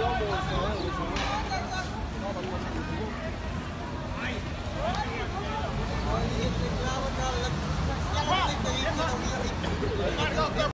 Gilmore's